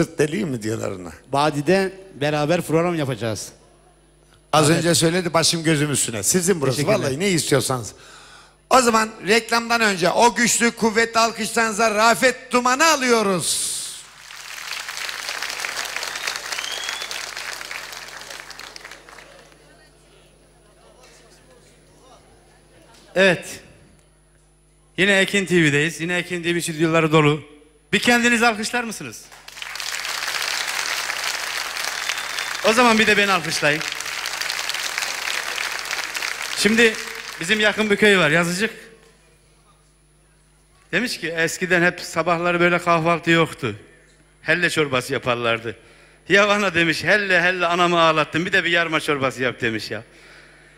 Sırt deliği mi diyorlar ona? Badide beraber program yapacağız. Az önce söyledi başım gözüm üstüne. Sizin burası Teşekkürler. vallahi ne istiyorsanız. O zaman reklamdan önce o güçlü kuvvetli alkışlarınıza Rafet Duman'ı alıyoruz. Evet. Yine Ekin TV'deyiz. Yine Ekin TV stüdyoları dolu. Bir kendiniz alkışlar mısınız? O zaman bir de beni alkışlayın. Şimdi bizim yakın bir köy var Yazıcık. Demiş ki eskiden hep sabahları böyle kahvaltı yoktu. Helle çorbası yaparlardı. Ya ana demiş helle helle anamı ağlattın bir de bir yarma çorbası yap demiş ya.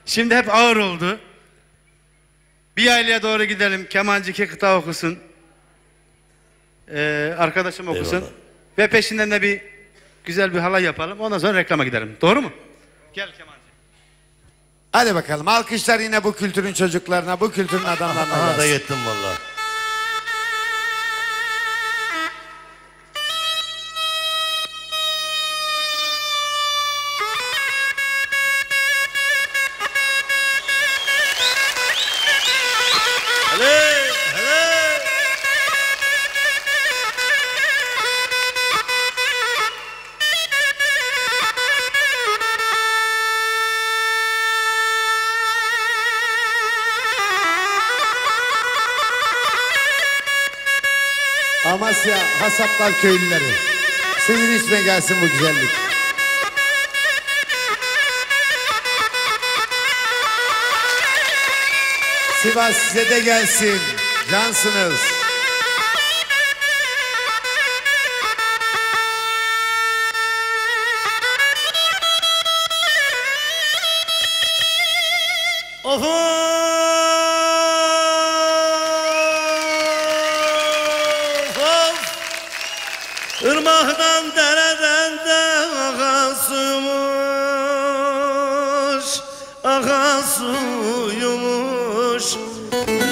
Şimdi hep ağır oldu. Bir yaylaya doğru gidelim. Kemancı iki kıta okusun. Ee, arkadaşım okusun. Eyvallah. Ve peşinden de bir güzel bir halay yapalım. Ondan sonra reklama gidelim. Doğru mu? Gel kemancı. Hadi bakalım alkışlar yine bu kültürün çocuklarına, bu kültürün adamlarına Aha da gelsin. gittim Amasya Hasaplar köylüleri. Sizin isme gelsin bu güzellik. Sivas size de gelsin. Cansınız. Of Irmaktan dereden de akasıymış Akasıymış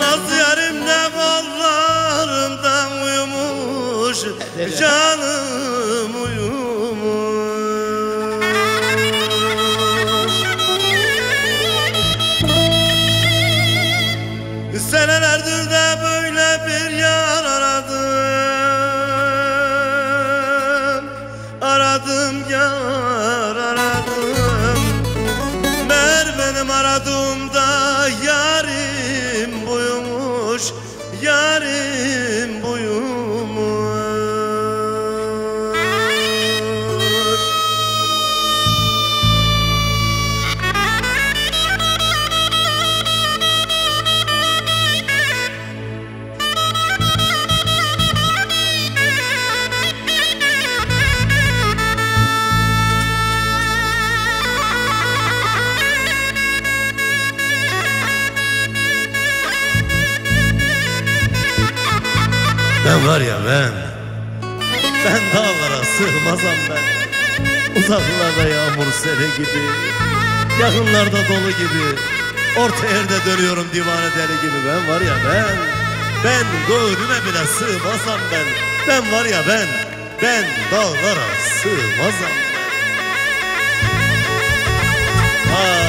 Naz yarim de kollarımdan uyumuş Canım uyumuş. Senelerdir Ben var ya ben Ben dağlara sığmazam ben. Uzaklarda yağmur seli gibi Yakınlarda dolu gibi. Orta yerde dönüyorum divane deli gibi. Ben var ya ben Ben göğrüme bile sığmazam ben. Ben var ya ben Ben dağlara sığmazam ben. Hay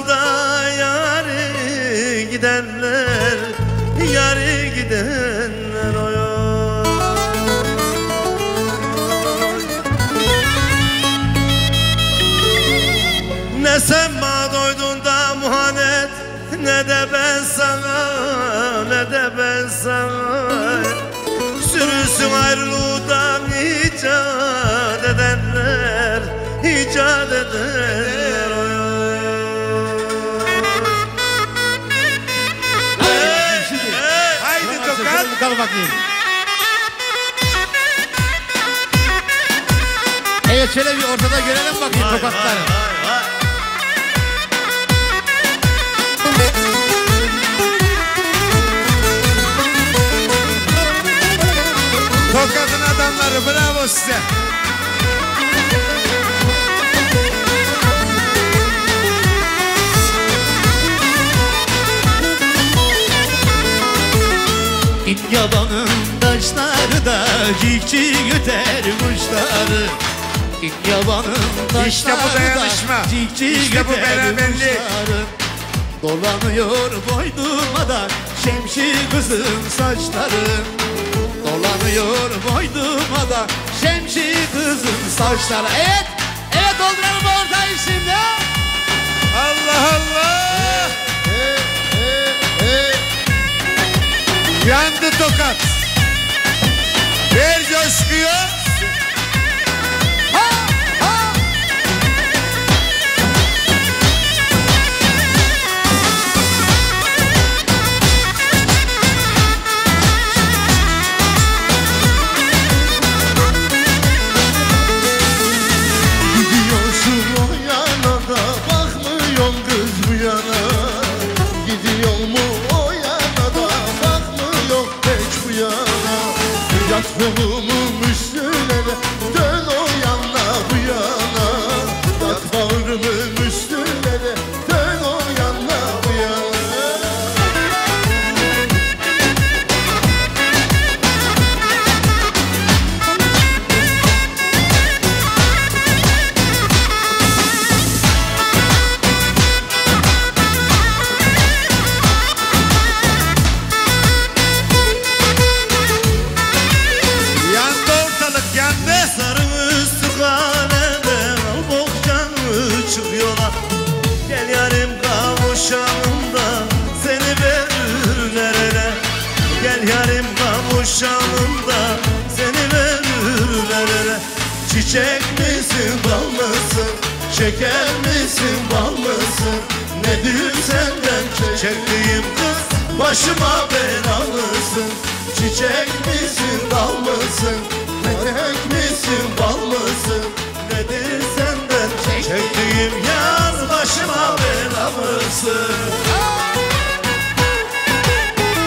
ağlasın da yari gidenler Yari gidenler oy. Ne sen bana doydun da muhanet Ne de ben sana Ne de ben sana Sürüsün ayrılığı icat edenler icat edenler bakayım. Evet şöyle bir ortada görelim bakayım vay, tokatları. Vay, vay. Tokat'ın adamları bravo size. Yabanın taşları da cik cik öter kuşları yabanın taşları İşte bu dayanışma. da cik cik İşte bu öter beraberlik. kuşları Dolanıyor boynuma şemşi kızın saçları Dolanıyor boynuma da şemşi kızın saçları Evet, evet dolduralım ortayı şimdi Allah Allah. Yandı Tokat. Ver coşkuyu. Ha, ha. Gidiyorsun o yana da bakmıyorsun kız bu yana Gidiyor mu meu rumo. Şeker misin bal mısın? Nedir senden? Çektiğim kız başıma belalısın Çiçek misin dal mısın? Melek misin bal mısın? Nedir senden? Çektiğim yar başıma bela mısın?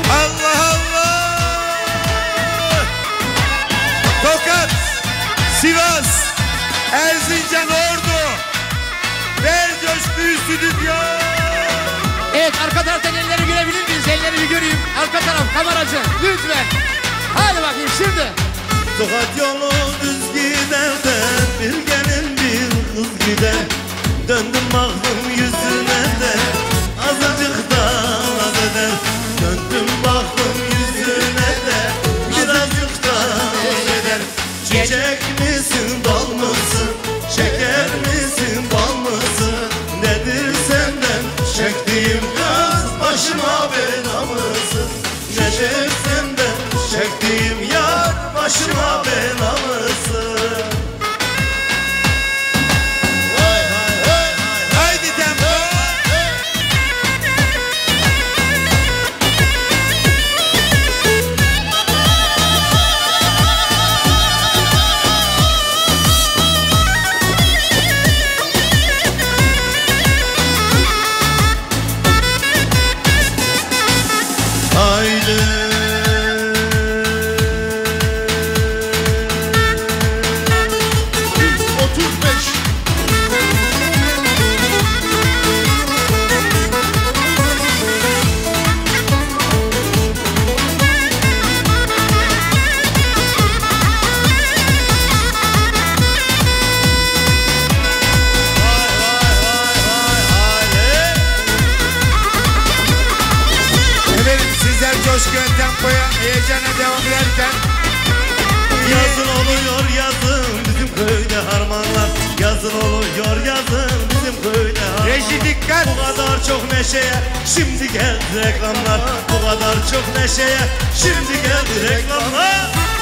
Allah Allah. Tokat, Sivas, Erzincan, Ordu. Ver coşkuyu stüdyo. Evet arka taraftan elleri görebilir miyiz? Elleri bir göreyim. Arka taraf kameracı lütfen. Hadi bakayım şimdi. Tokat yolu düz gider de bir gelin bir kız gider Döndüm başıma bela coşkuya, tempoya, heyecana devam ederken Yazın oluyor yazın bizim köyde harmanlar. Yazın oluyor yazın bizim köyde harmanlar. Reji dikkat. Bu kadar çok neşeye şimdi geldi reklamlar. Bu kadar çok neşeye şimdi geldi reklamlar